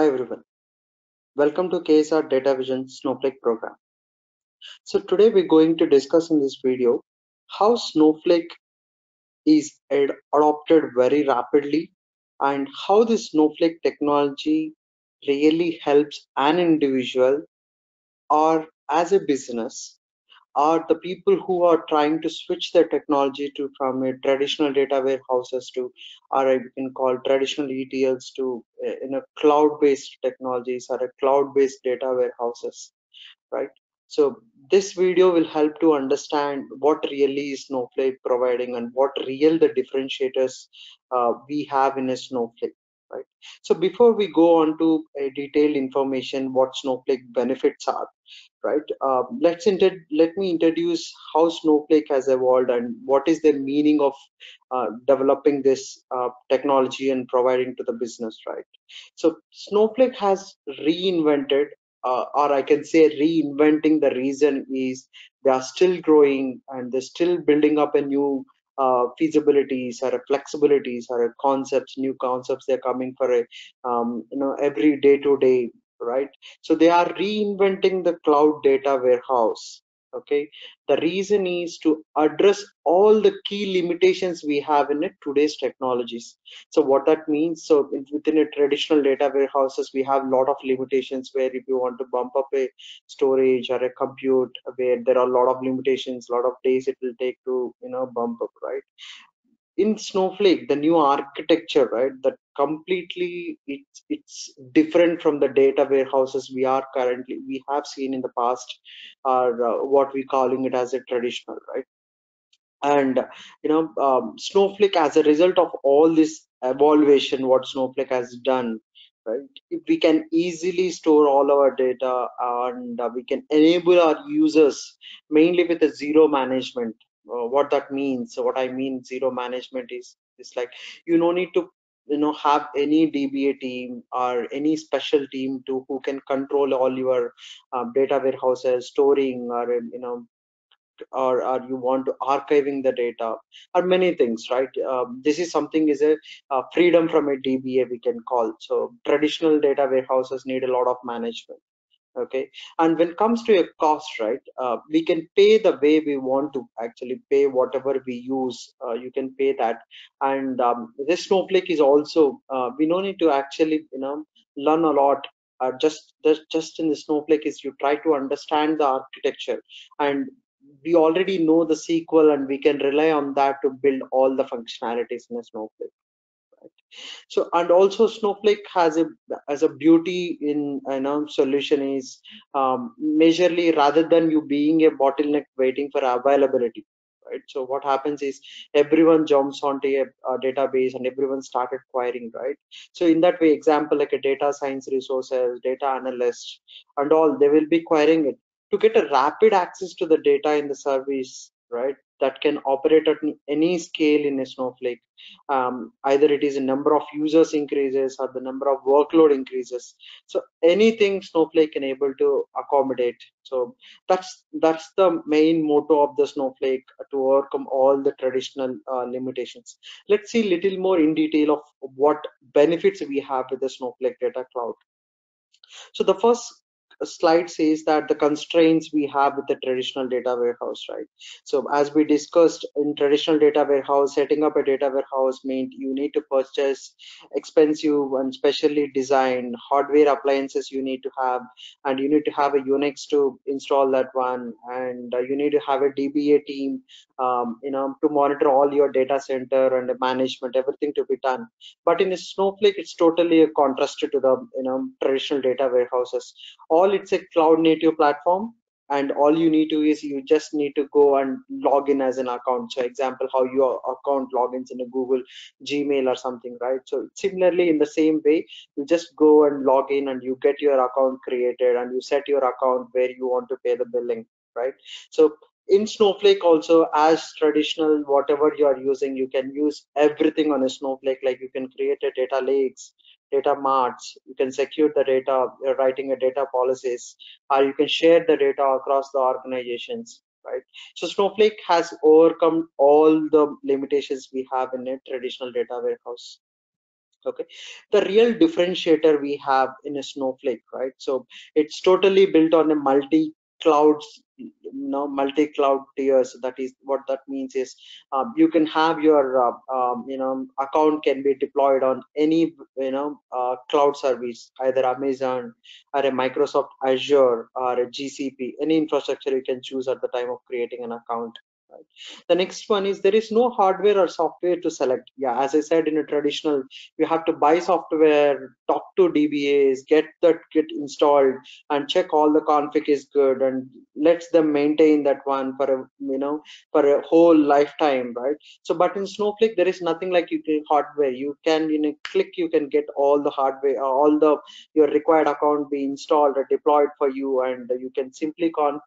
Hi everyone. Welcome to KSR Datavizon Snowflake program. So today we're going to discuss in this video how Snowflake is ad adopted very rapidly and how this Snowflake technology really helps an individual or as a business are the people who are trying to switch their technology to from a traditional data warehouses to or you can call traditional ETLs to uh, in a cloud-based technologies or a cloud-based data warehouses, right? So this video will help to understand what really is Snowflake providing and what real the differentiators uh, we have in a Snowflake, right? So before we go on to a detailed information what Snowflake benefits are, right? Uh, let's inter- let me introduce how Snowflake has evolved and what is the meaning of uh, developing this uh, technology and providing to the business, right? So Snowflake has reinvented, uh, or I can say reinventing. The reason is they are still growing and they're still building up a new uh, feasibilities or flexibilities or concepts, new concepts. They're coming for a um, you know every day to day right? So they are reinventing the cloud data warehouse okay? The reason is to address all the key limitations we have in it today's technologies. So what that means so within a traditional data warehouses we have a lot of limitations where if you want to bump up a storage or a compute where there are a lot of limitations a lot of days it will take to you know bump up right in snowflake the new architecture right that completely it's it's different from the data warehouses we are currently we have seen in the past or uh, what we calling it as a traditional right? And you know um, snowflake as a result of all this evaluation what snowflake has done right if we can easily store all our data and we can enable our users mainly with a zero management uh, what that means so what i mean zero management is is like you no need to you know have any dba team or any special team to who can control all your um, data warehouses storing or you know or, or you want to archiving the data or many things right? Um, this is something is a, a freedom from a dba we can call. So traditional data warehouses need a lot of management okay. And when it comes to a cost right uh, we can pay the way we want to actually pay whatever we use. Uh, you can pay that. And um, this snowflake is also uh, we don't need to actually you know learn a lot. Uh, just, just just in the snowflake is you try to understand the architecture. And we already know the SQL and we can rely on that to build all the functionalities in a snowflake so and also snowflake has a as a beauty in you know solution is um, majorly rather than you being a bottleneck waiting for availability right? So what happens is everyone jumps onto a, a, database and everyone started querying right? So in that way example like a data science resources data analyst and all they will be querying it to get a rapid access to the data in the service right that can operate at any scale in a snowflake. Um, either it is a number of users increases or the number of workload increases. So anything snowflake can able to accommodate. So that's that's the main motto of the snowflake to overcome all the traditional uh, limitations. Let's see little more in detail of what benefits we have with the snowflake data cloud. So the first slide says that the constraints we have with the traditional data warehouse right? So as we discussed in traditional data warehouse setting up a data warehouse means you need to purchase expensive and specially designed hardware appliances you need to have and you need to have a unix to install that one and you need to have a dba team um, you know to monitor all your data center and the management everything to be done. But in snowflake it's totally a contrast to the you know traditional data warehouses. All it's a cloud native platform and all you need to is you just need to go and log in as an account. So example how your account logins in a google gmail or something right? So similarly in the same way you just go and log in and you get your account created and you set your account where you want to pay the billing right? So in snowflake also as traditional whatever you are using you can use everything on a snowflake. Like you can create a data lakes data marts you can secure the data you're writing a data policies or you can share the data across the organizations right? So snowflake has overcome all the limitations we have in a traditional data warehouse okay? The real differentiator we have in a snowflake right? So it's totally built on a multi clouds you know multi-cloud tiers that is what that means is um, you can have your uh, um, you know account can be deployed on any you know uh, cloud service either amazon or a microsoft azure or a gcp any infrastructure you can choose at the time of creating an account Right. The next one is there is no hardware or software to select. Yeah, as I said in a traditional, you have to buy software, talk to DBAs, get that kit installed, and check all the config is good, and lets them maintain that one for a you know for a whole lifetime, right? So, but in Snowflake there is nothing like you can hardware. You can in a click you can get all the hardware, all the your required account be installed or deployed for you, and you can simply con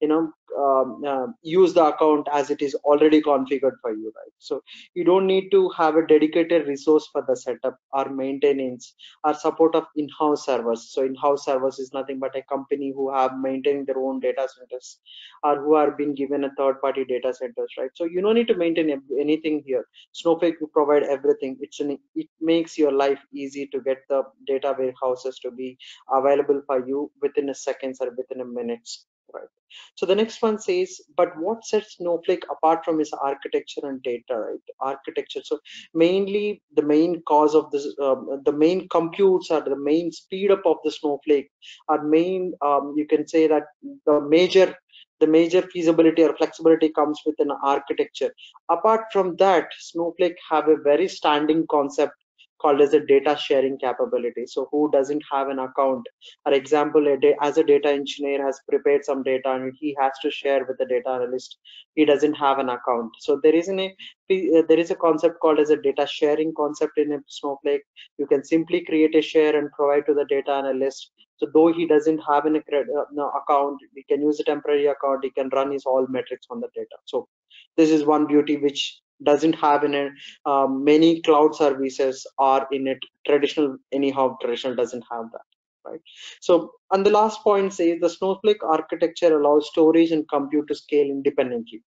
you know um, uh, use the account as it is already configured for you right? So you don't need to have a dedicated resource for the setup or maintenance or support of in-house servers. So in-house servers is nothing but a company who have maintained their own data centers or who are being given a third-party data centers right? So you don't need to maintain anything here. Snowflake will provide everything. It's an it makes your life easy to get the data warehouses to be available for you within a seconds or within a minutes right so the next one says but what sets snowflake apart from its architecture and data right? Architecture. So mainly the main cause of this um, the main computes are the main speed up of the snowflake are main um, you can say that the major the major feasibility or flexibility comes with an architecture. Apart from that snowflake have a very standing concept called as a data sharing capability. So who doesn't have an account? For example a as a data engineer has prepared some data and he has to share with the data analyst he doesn't have an account. So there is a there is a concept called as a data sharing concept in a snowflake. You can simply create a share and provide to the data analyst. So though he doesn't have an uh, account he can use a temporary account he can run his all metrics on the data. So this is one beauty which doesn't have in it um, many cloud services are in it. Traditional anyhow traditional doesn't have that right? So and the last point says the snowflake architecture allows storage and compute to scale independently.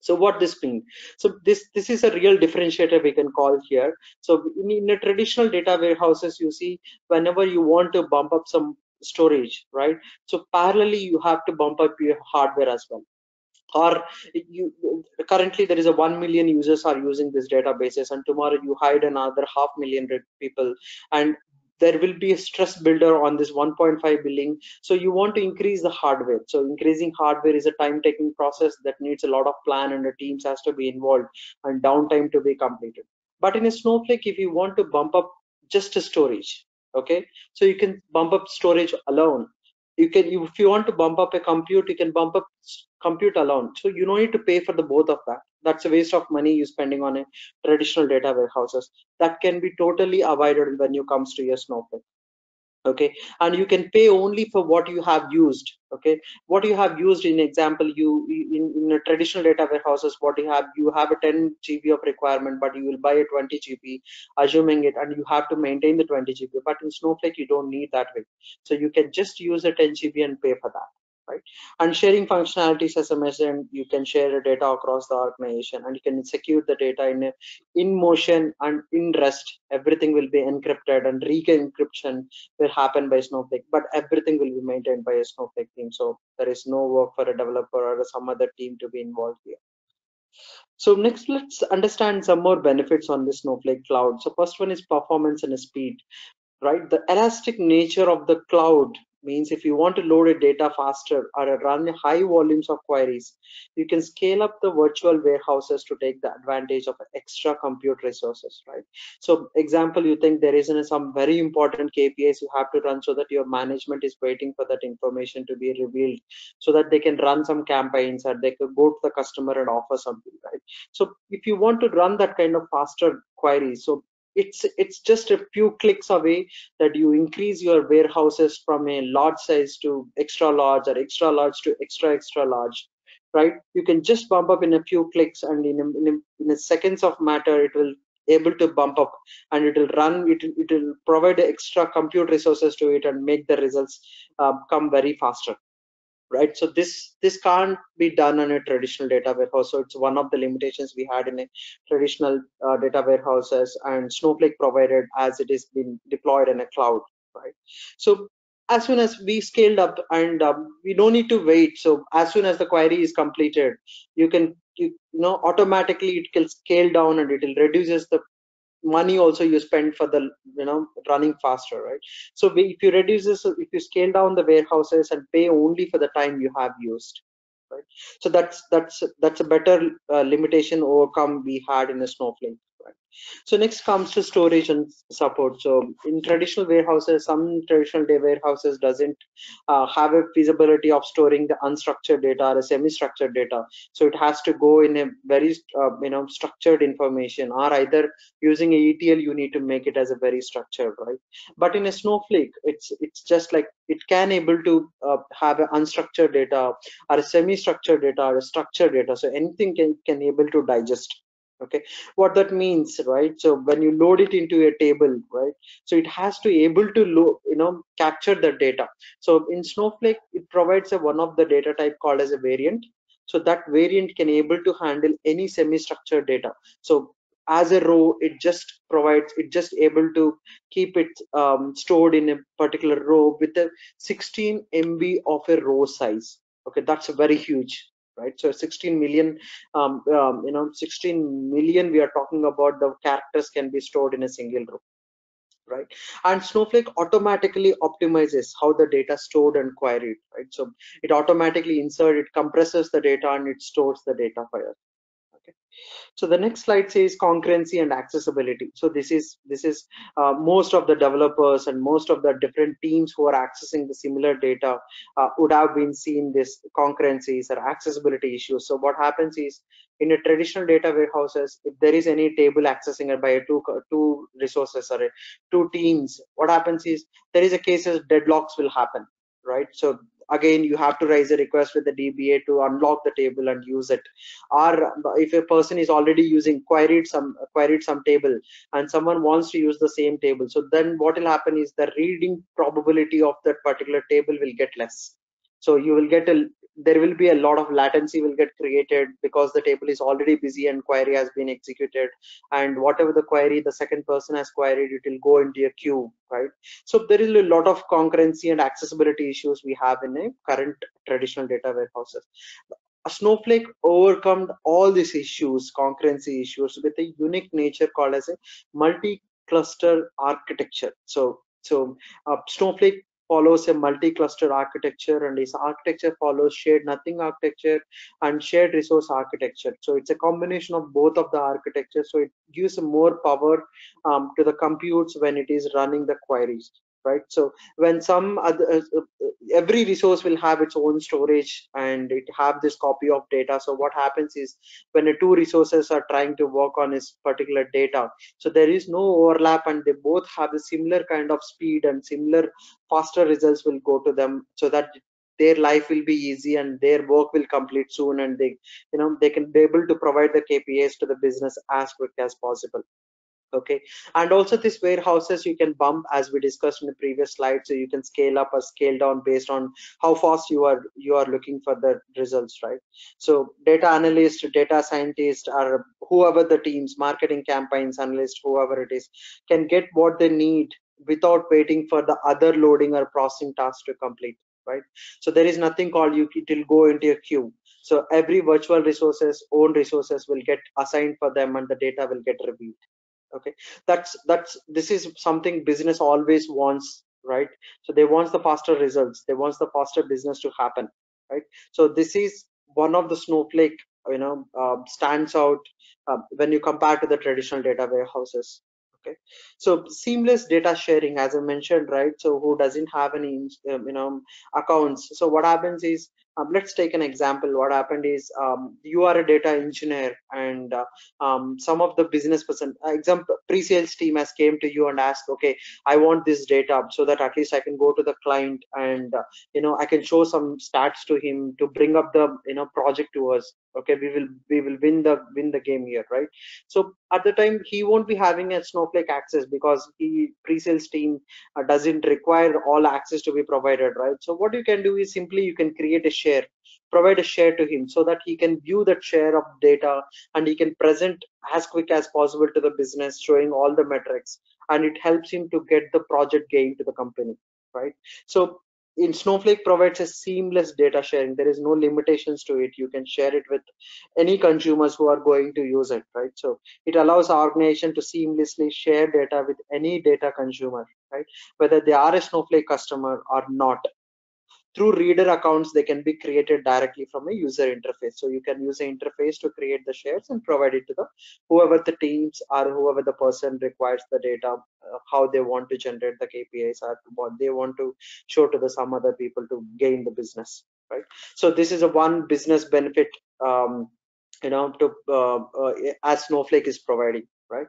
So what this means so this this is a real differentiator we can call here. So in, in a traditional data warehouses you see whenever you want to bump up some storage right? So parallelly you have to bump up your hardware as well or you currently there is a 1 million users are using this databases and tomorrow you hide another half million people. And there will be a stress builder on this 1.5 billion so you want to increase the hardware. So increasing hardware is a time taking process that needs a lot of plan and the teams has to be involved and downtime to be completed. But in a snowflake if you want to bump up just storage okay? So you can bump up storage alone. You can if you want to bump up a compute you can bump up compute alone. So you don't need to pay for the both of that. That's a waste of money you're spending on a traditional data warehouses. That can be totally avoided when you comes to your snowflake. Okay? And you can pay only for what you have used. Okay? What you have used in example you in, in a traditional data warehouses what you have you have a 10 gb of requirement but you will buy a 20 gb assuming it and you have to maintain the 20 gb but in snowflake you don't need that way. So you can just use a 10 gb and pay for that right? And sharing functionalities as i mentioned you can share the data across the organization and you can secure the data in in motion and in rest. Everything will be encrypted and re-encryption will happen by snowflake but everything will be maintained by a snowflake team. So there is no work for a developer or some other team to be involved here. So next let's understand some more benefits on the snowflake cloud. So first one is performance and speed right? The elastic nature of the cloud means if you want to load a data faster or run high volumes of queries you can scale up the virtual warehouses to take the advantage of extra compute resources right? So example you think there isn't some very important kpis you have to run so that your management is waiting for that information to be revealed so that they can run some campaigns or they could go to the customer and offer something right? So if you want to run that kind of faster queries so it's it's just a few clicks away that you increase your warehouses from a large size to extra large or extra large to extra extra large right? You can just bump up in a few clicks and in a, in a, in a seconds of matter it will able to bump up and it will run it, it will provide extra compute resources to it and make the results uh, come very faster right? So this this can't be done on a traditional data warehouse. So it's one of the limitations we had in a traditional uh, data warehouses and snowflake provided as it is been deployed in a cloud right? So as soon as we scaled up and um, we don't need to wait. So as soon as the query is completed you can you, you know automatically it can scale down and it will reduces the money also you spend for the you know running faster right? So if you reduce this if you scale down the warehouses and pay only for the time you have used right? So that's that's that's a better uh, limitation overcome we had in a snowflake so next comes to storage and support. So in traditional warehouses some traditional day warehouses doesn't uh, have a feasibility of storing the unstructured data or semi-structured data. So it has to go in a very uh, you know structured information or either using a etl you need to make it as a very structured right? But in a snowflake it's it's just like it can able to uh, have unstructured data or semi-structured data or structured data. So anything can can able to digest okay? What that means right? So when you load it into a table right? So it has to able to you know capture the data. So in snowflake it provides a one of the data type called as a variant. So that variant can able to handle any semi-structured data. So as a row it just provides it just able to keep it um, stored in a particular row with a 16 mb of a row size. Okay that's very huge right? So 16 million um, um, you know 16 million we are talking about the characters can be stored in a single row right? And snowflake automatically optimizes how the data stored and queried right? So it automatically insert it compresses the data and it stores the data for us so the next slide says concurrency and accessibility. So this is this is uh, most of the developers and most of the different teams who are accessing the similar data uh, would have been seen this concurrencies or accessibility issues. So what happens is in a traditional data warehouses if there is any table accessing it by two two resources or two teams what happens is there is a cases deadlocks will happen right? So again you have to raise a request with the dba to unlock the table and use it. Or if a person is already using queried some queried some table and someone wants to use the same table so then what will happen is the reading probability of that particular table will get less. So you will get a there will be a lot of latency will get created because the table is already busy and query has been executed. And whatever the query the second person has queried it will go into a queue right? So there is a lot of concurrency and accessibility issues we have in a current traditional data warehouses. Snowflake overcome all these issues concurrency issues with a unique nature called as a multi-cluster architecture. So so uh, snowflake follows a multi-cluster architecture and this architecture follows shared nothing architecture and shared resource architecture. So it's a combination of both of the architecture. So it gives more power um, to the computes when it is running the queries right? So when some other uh, uh, every resource will have its own storage and it have this copy of data. So what happens is when the two resources are trying to work on this particular data so there is no overlap and they both have a similar kind of speed and similar faster results will go to them so that their life will be easy and their work will complete soon and they you know they can be able to provide the kpis to the business as quick as possible okay. And also these warehouses you can bump as we discussed in the previous slide so you can scale up or scale down based on how fast you are you are looking for the results right? So data analyst data scientist or whoever the teams marketing campaigns analyst whoever it is can get what they need without waiting for the other loading or processing task to complete right? So there is nothing called you it will go into a queue. So every virtual resources own resources will get assigned for them and the data will get reviewed okay. That's that's this is something business always wants right? So they want the faster results. They want the faster business to happen right? So this is one of the snowflake you know uh, stands out uh, when you compare to the traditional data warehouses. Okay. So seamless data sharing as i mentioned right? So who doesn't have any um, you know accounts? So what happens is um, let's take an example. What happened is um, you are a data engineer and uh, um, some of the business person uh, example pre-sales team has came to you and asked okay i want this data so that at least i can go to the client and uh, you know i can show some stats to him to bring up the you know project to us okay we will we will win the win the game here right? So at the time he won't be having a snowflake access because he pre-sales team uh, doesn't require all access to be provided right? So what you can do is simply you can create a share provide a share to him so that he can view that share of data and he can present as quick as possible to the business showing all the metrics and it helps him to get the project gain to the company right? So in snowflake provides a seamless data sharing. There is no limitations to it. You can share it with any consumers who are going to use it right? So it allows our organization to seamlessly share data with any data consumer right? Whether they are a snowflake customer or not through reader accounts they can be created directly from a user interface. So you can use the interface to create the shares and provide it to the whoever the teams or whoever the person requires the data uh, how they want to generate the kpis or what they want to show to the some other people to gain the business right? So this is a one business benefit um, you know to uh, uh, as snowflake is providing right?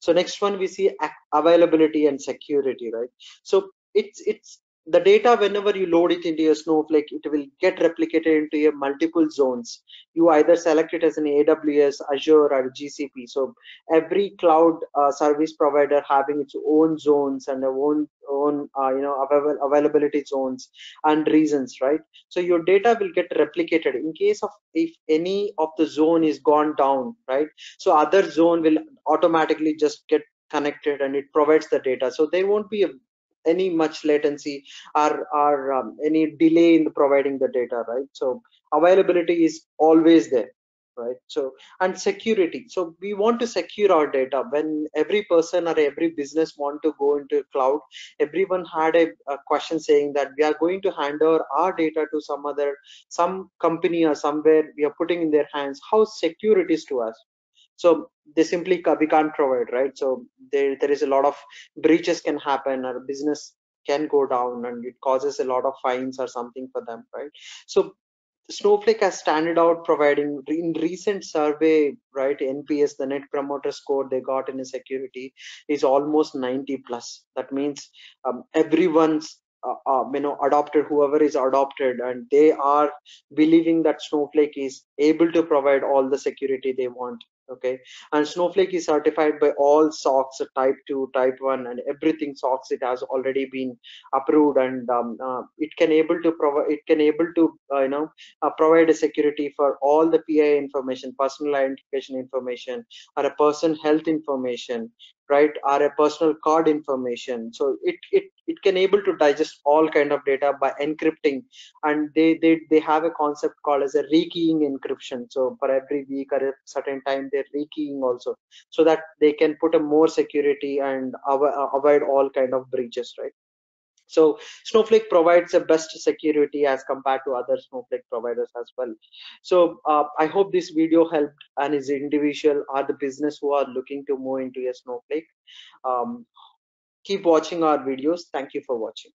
So next one we see availability and security right? So it's it's the data whenever you load it into your snowflake it will get replicated into your multiple zones. You either select it as an aws azure or gcp so every cloud uh, service provider having its own zones and their own own uh, you know avail availability zones and reasons right? So your data will get replicated. In case of if any of the zone is gone down right? So other zone will automatically just get connected and it provides the data. So there won't be a any much latency or, or um, any delay in providing the data right? So availability is always there right? So and security. So we want to secure our data. When every person or every business want to go into cloud everyone had a, a, question saying that we are going to hand over our data to some other some company or somewhere we are putting in their hands. How secure it is to us so they simply we can't provide right? So there there is a lot of breaches can happen or business can go down and it causes a lot of fines or something for them right? So snowflake has standard out providing in recent survey right nps the net promoter score they got in a security is almost 90 plus. That means um, everyone's uh, uh, you know adopted whoever is adopted and they are believing that snowflake is able to provide all the security they want okay? And snowflake is certified by all SOCs type 2 type 1 and everything SOCs it has already been approved and um, uh, it can able to provide it can able to uh, you know uh, provide a security for all the PI information personal identification information or a person health information right or a personal card information. So it it it can able to digest all kind of data by encrypting. And they they they have a concept called as a rekeying encryption. So for every week or a certain time they're rekeying also. So that they can put a more security and avoid all kind of breaches right so snowflake provides the best security as compared to other snowflake providers as well. So uh, i hope this video helped and is individual or the business who are looking to move into a snowflake. Um, keep watching our videos. Thank you for watching